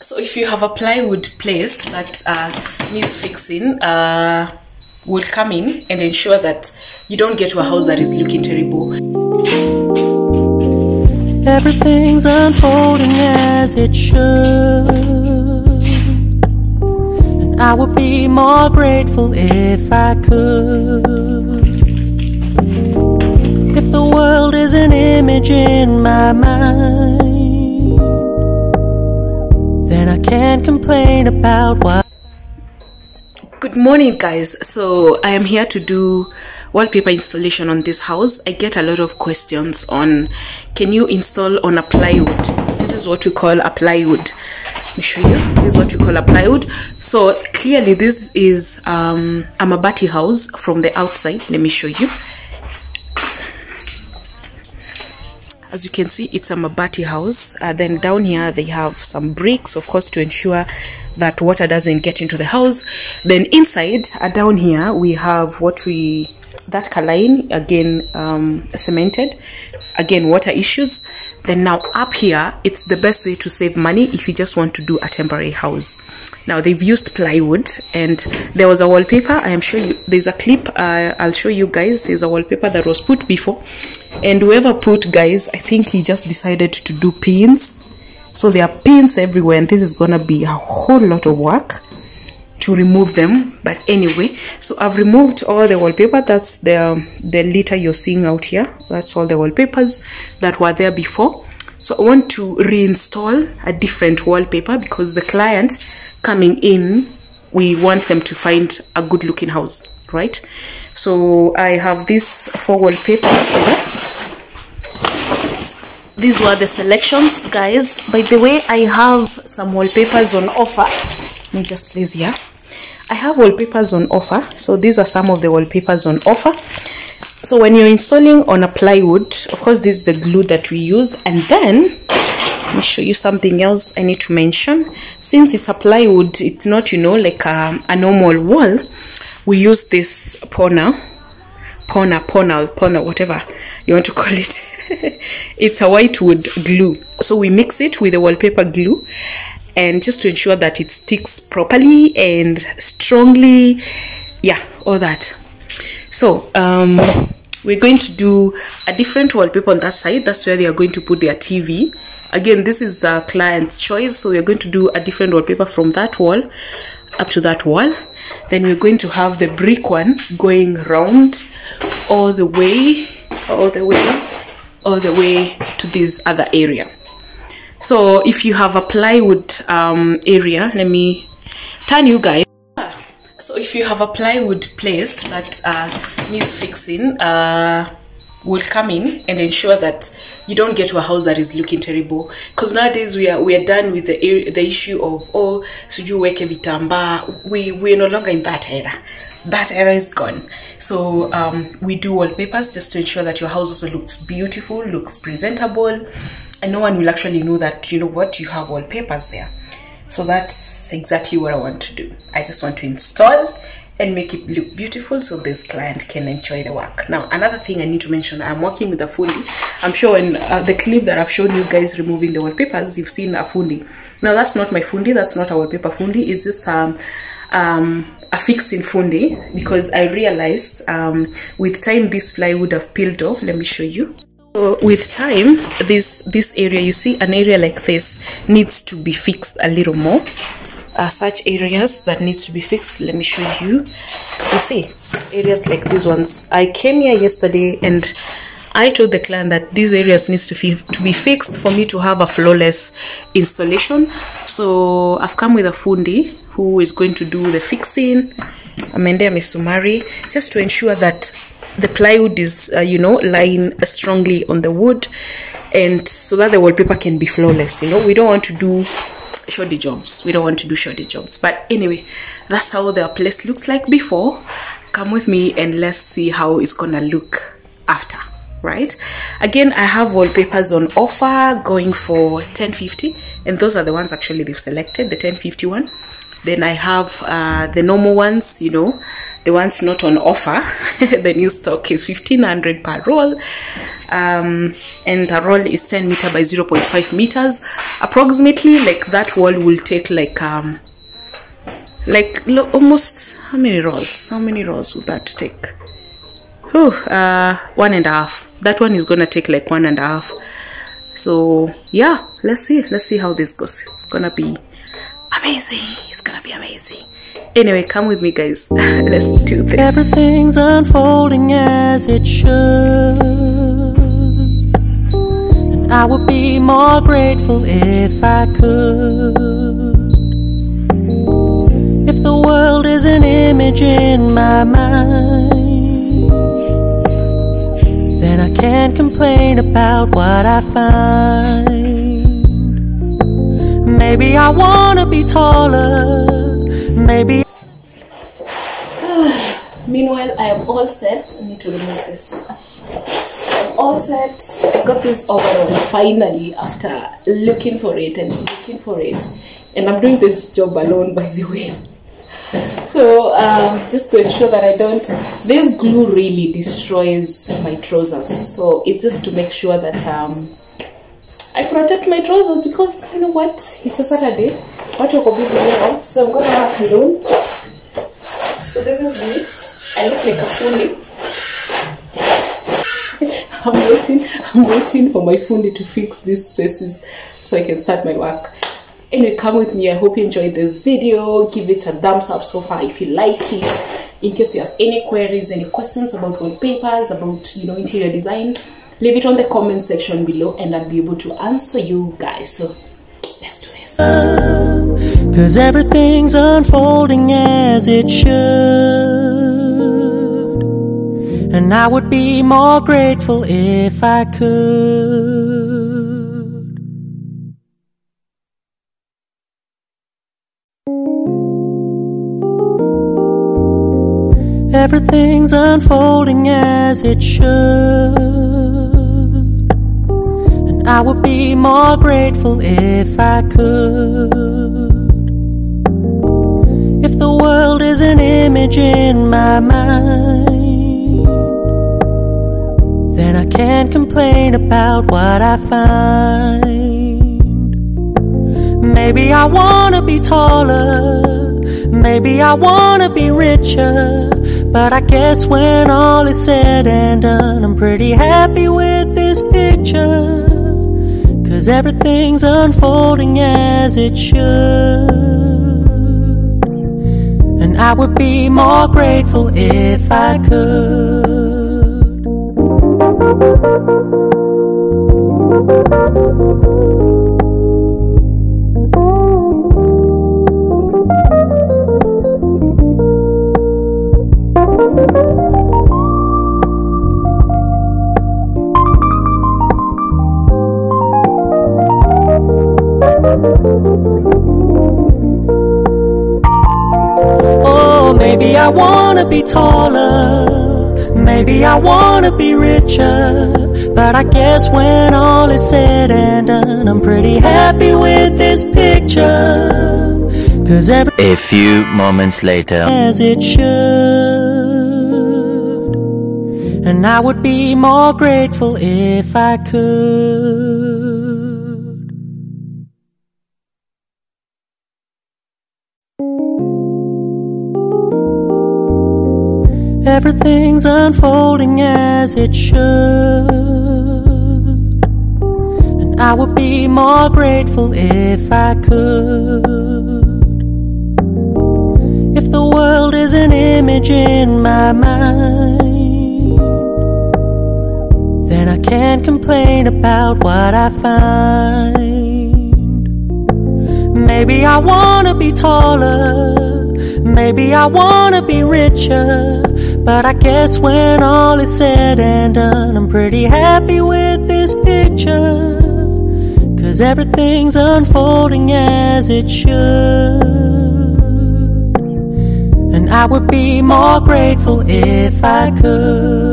So if you have a plywood place that uh, needs fixing, uh, we'll come in and ensure that you don't get to a house that is looking terrible. Everything's unfolding as it should. And I would be more grateful if I could. If the world is an image in my mind, can't complain about what. Good morning, guys. So I am here to do wallpaper installation on this house. I get a lot of questions on can you install on a plywood? This is what we call a plywood. Let me show you. This is what we call a plywood. So clearly, this is um, a mabati house from the outside. Let me show you. As you can see it's a mabati house. Uh, then down here they have some bricks of course to ensure that water doesn't get into the house. Then inside uh, down here we have what we that line again um, cemented. Again water issues. Then now up here it's the best way to save money if you just want to do a temporary house. Now they've used plywood and there was a wallpaper. I am sure you there's a clip uh, i'll show you guys. There's a wallpaper that was put before and whoever put guys i think he just decided to do pins. So there are pins everywhere and this is gonna be a whole lot of work to remove them. But anyway so i've removed all the wallpaper. That's the the litter you're seeing out here. That's all the wallpapers that were there before. So i want to reinstall a different wallpaper because the client coming in we want them to find a good looking house right so i have these four wallpapers here. These were the selections guys. By the way i have some wallpapers on offer. Let me just place here. I have wallpapers on offer. So these are some of the wallpapers on offer. So when you're installing on a plywood of course this is the glue that we use. And then let me show you something else i need to mention. Since it's a plywood it's not you know like a, a normal wall we use this pona pona ponal pona whatever you want to call it. It's a white wood glue. So we mix it with the wallpaper glue and just to ensure that it sticks properly and strongly. Yeah all that. So um we're going to do a different wallpaper on that side. That's where they are going to put their tv again this is the client's choice so we're going to do a different wallpaper from that wall up to that wall then we're going to have the brick one going round all the way all the way all the way to this other area. So if you have a plywood um, area let me turn you guys. So if you have a plywood place that uh, needs fixing uh, will come in and ensure that you don't get to a house that is looking terrible. Because nowadays we are we are done with the the issue of oh sijui weke vitambaa we we're no longer in that era. That era is gone. So um, we do wallpapers just to ensure that your house also looks beautiful looks presentable and no one will actually know that you know what you have wallpapers there. So that's exactly what i want to do. I just want to install and make it look beautiful so this client can enjoy the work. Now another thing i need to mention i'm working with a fundi. I'm in uh, the clip that i've shown you guys removing the wallpapers you've seen a fundi. Now that's not my fundi that's not a wallpaper fundi. It's just um um a fixing fundi because i realized um with time this plywood have peeled off. Let me show you. So with time this this area you see an area like this needs to be fixed a little more uh, such areas that needs to be fixed let me show you. You see areas like these ones. I came here yesterday and i told the client that these areas needs to, to be fixed for me to have a flawless installation. So i've come with a fundi who is going to do the fixing. Amendea misumari just to ensure that the plywood is uh, you know lying strongly on the wood and so that the wallpaper can be flawless you know. We don't want to do shoddy jobs. We don't want to do shoddy jobs. But anyway that's how their place looks like before. Come with me and let's see how it's gonna look after right? Again i have wallpapers on offer going for 1050 and those are the ones actually they've selected the 1050 one. Then i have uh, the normal ones you know the ones not on offer the new stock is 1500 per roll um, and a roll is 10 meter by 0.5 meters. Approximately like that wall will take like um like almost how many rolls? How many rolls will that take? Whew, uh one and a half. That one is gonna take like one and a half. So yeah let's see. Let's see how this goes. It's gonna be amazing. It's gonna be amazing anyway come with me guys let's do this Everything's unfolding as it should. And I would be more grateful if I could. If the world is an image in my mind, then I can't complain about what I find. Maybe I wanna be taller. Maybe Meanwhile, I am all set. I need to remove this. I'm all set. I got this overall finally after looking for it and looking for it. And I'm doing this job alone, by the way. So, um, just to ensure that I don't, this glue really destroys my trousers. So, it's just to make sure that um, I protect my trousers because you know what? It's a Saturday. What you're busy now, so I'm gonna have work alone. So this is me. I look like a fundi. I'm waiting. I'm waiting for my fundi to fix these places so I can start my work. Anyway, come with me. I hope you enjoyed this video. Give it a thumbs up so far if you like it. In case you have any queries, any questions about wallpapers, about you know interior design, leave it on the comment section below, and I'll be able to answer you guys. So let's do this. Cause everything's unfolding as it should. And I would be more grateful if I could. Everything's unfolding as it should. I would be more grateful if I could. If the world is an image in my mind, then I can't complain about what I find. Maybe I wanna be taller, maybe I wanna be richer. But I guess when all is said and done, I'm pretty happy with this picture. Cause everything's unfolding as it should. And I would be more grateful if I could. I wanna be taller. Maybe I wanna be richer. But I guess when all is said and done, I'm pretty happy with this picture. Cause every A few moments later. as it should. And I would be more grateful if I could. Everything's unfolding as it should. And I would be more grateful if I could. If the world is an image in my mind, then I can't complain about what I find. Maybe I wanna be taller, maybe I wanna be richer. But I guess when all is said and done, I'm pretty happy with this picture. Cause everything's unfolding as it should. And I would be more grateful if I could.